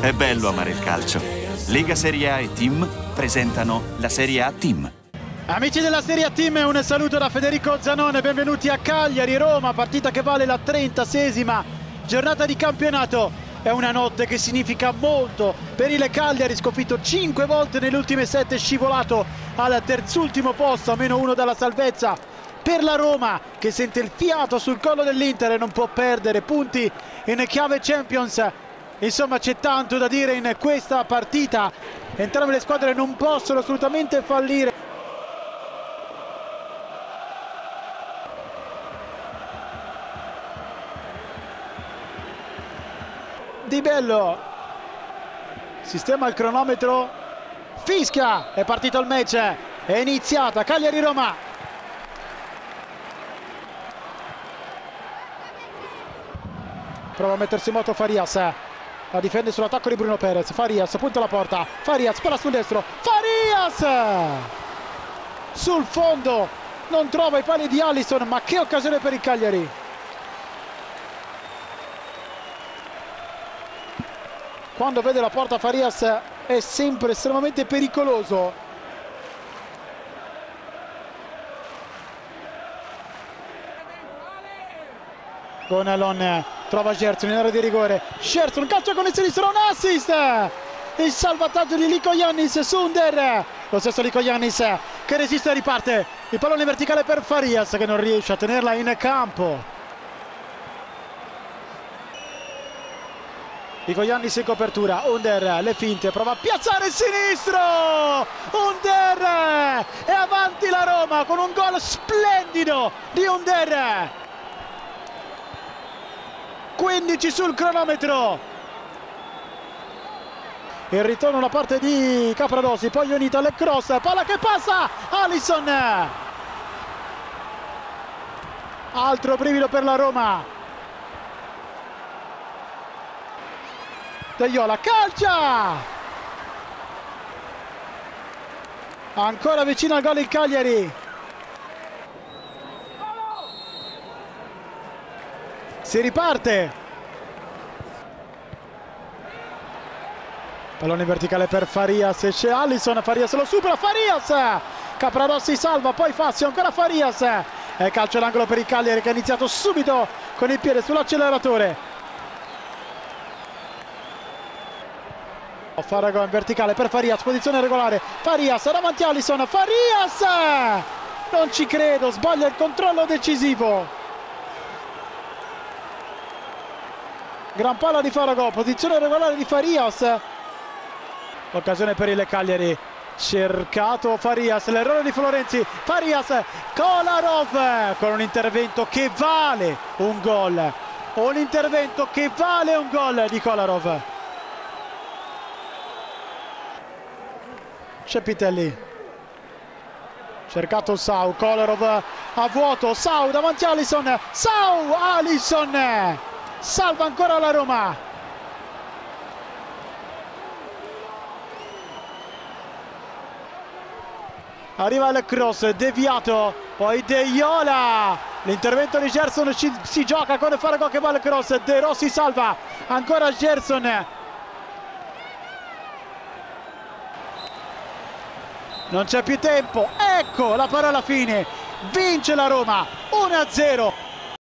È bello amare il calcio. Lega Serie A e Team presentano la Serie A Team. Amici della Serie A Team, un saluto da Federico Zanone, benvenuti a Cagliari, Roma, partita che vale la 36esima giornata di campionato. È una notte che significa molto per il Cagliari, sconfitto 5 volte nelle ultime 7, scivolato al terzultimo posto, a meno uno dalla salvezza. Per la Roma che sente il fiato sul collo dell'Inter e non può perdere punti in chiave Champions Insomma c'è tanto da dire in questa partita. Entrambe le squadre non possono assolutamente fallire. Di Bello. Sistema il cronometro. Fischia. È partito il match. È iniziata. Cagliari-Roma prova a mettersi in moto Farias la difende sull'attacco di Bruno Perez. Farias punta la porta. Farias palla sul destro. Farias! Sul fondo. Non trova i pali di Allison ma che occasione per il Cagliari. Quando vede la porta Farias è sempre estremamente pericoloso. Gonalon trova Gerson in area di rigore. Gerson calcia con il sinistro un assist! Il salvataggio di Lico Yannis Sunder. Lo stesso Lico Yannis che resiste e riparte il pallone verticale per Farias che non riesce a tenerla in campo. Lico Yannis in copertura. Under le finte prova a piazzare il sinistro! Under! E avanti la Roma con un gol splendido di Under 15 sul cronometro. Il ritorno da parte di Capradosi poi unita le cross palla che passa Alisson altro brivido per la Roma. Tagliola calcia! Ancora vicino al gol il Cagliari. Si riparte pallone verticale per Farias c'è Allison Farias lo supera Farias! Caprarossi salva poi Fazio ancora Farias! E calcio l'angolo per il Cagliari che ha iniziato subito con il piede sull'acceleratore. Faragon verticale per Farias posizione regolare. Farias davanti Allison Farias! Non ci credo sbaglia il controllo decisivo. Gran palla di Farago, posizione regolare di Farias occasione per il Cagliari. Cercato Farias, l'errore di Florenzi. Farias, Kolarov con un intervento che vale un gol. Un intervento che vale un gol di Kolarov. Cepitelli cercato Sau, Kolarov a vuoto, Sau davanti a Alisson. Sau, Alisson. Salva ancora la Roma arriva il cross deviato poi De Iola l'intervento di Gerson ci, si gioca con Farago che va al cross De Rossi salva ancora Gerson. Non c'è più tempo ecco la parola fine vince la Roma 1-0